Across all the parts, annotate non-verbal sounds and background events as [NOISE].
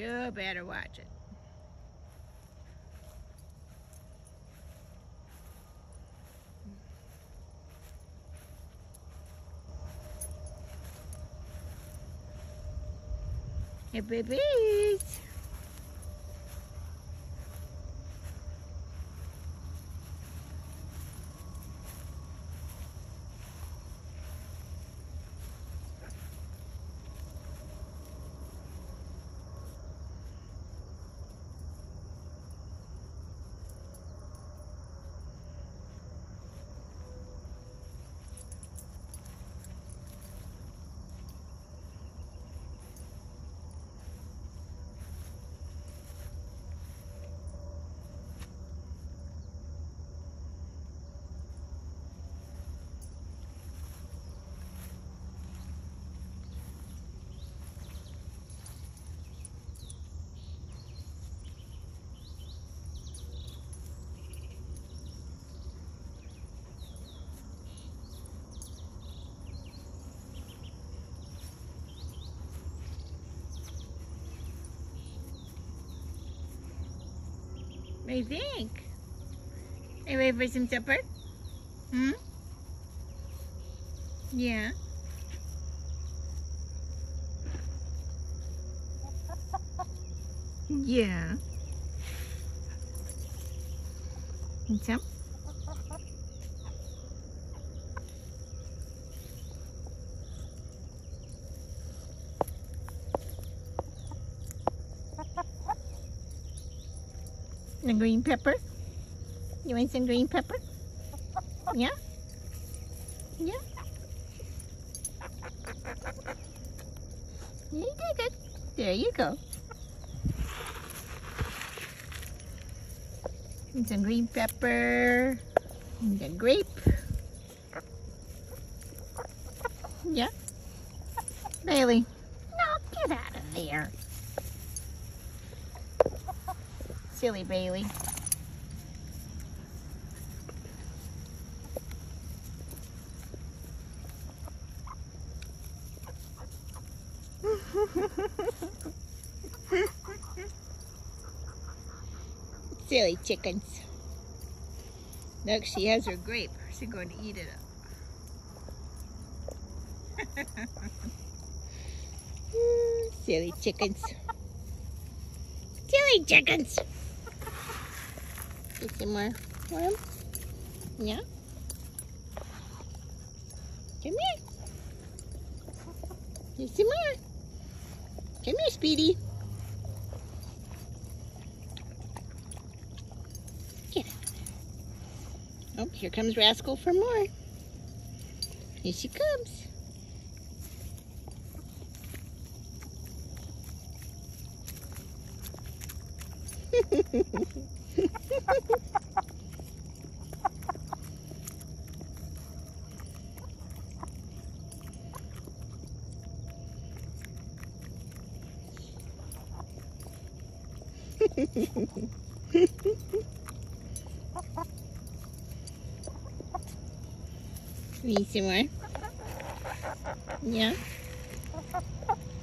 You better watch it. Hey, babies. What do you think? Are you ready for some supper? Hmm? Yeah. Yeah. And some? The green pepper? You want some green pepper? Yeah? Yeah? You did. There you go. And some green pepper. And the grape. Yeah? Bailey. No, get out of there. Silly Bailey. Silly chickens. Look, she has her grape. She's going to eat it up. [LAUGHS] Silly chickens. Silly chickens. Get some more worm? Yeah? Come here. Get some more. Come here, Speedy. Get out. Oh, here comes Rascal for more. Here she comes. [LAUGHS] Need some more? Yeah.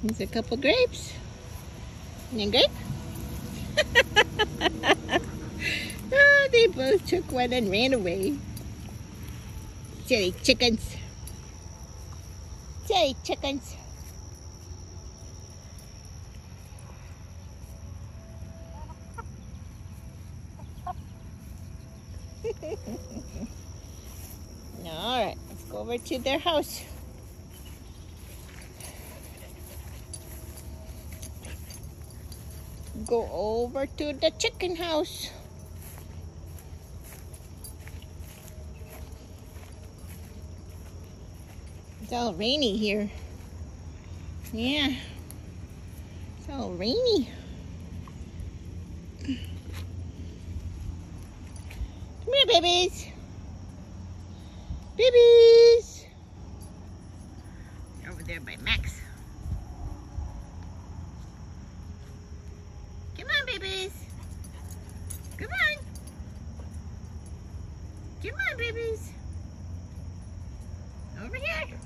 There's a couple grapes. A grape? [LAUGHS] they both took one and ran away. Silly chickens. Silly chickens. [LAUGHS] All right, let's go over to their house. Go over to the chicken house. It's all rainy here. Yeah. It's all rainy. Come here, babies. Babies. Over there by Max. Come on, babies. Come on. Come on, babies. Over here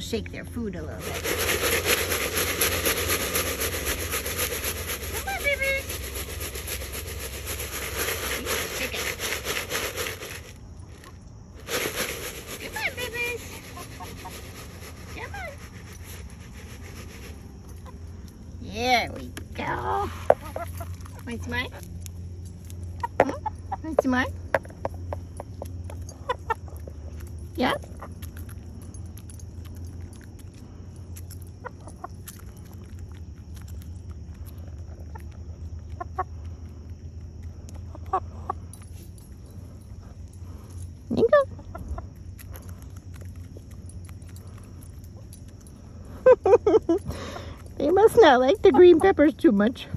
shake their food a little bit. Come on, baby. Come on, babies. Come on. Here we go. Hmm? What's mine? Must not like the green peppers too much.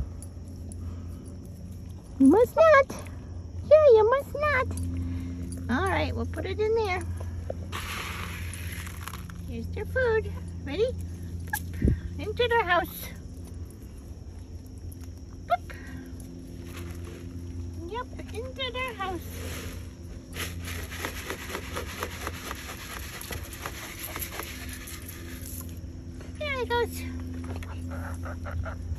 You must not. Yeah, you must not. All right, we'll put it in there. Here's their food. Ready? Into their house. Boop. Yep, into their house. There he goes. ha ha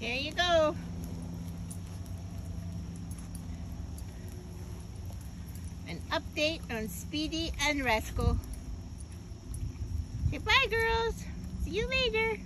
There you go. An update on Speedy and Rascal. Say bye, girls. See you later.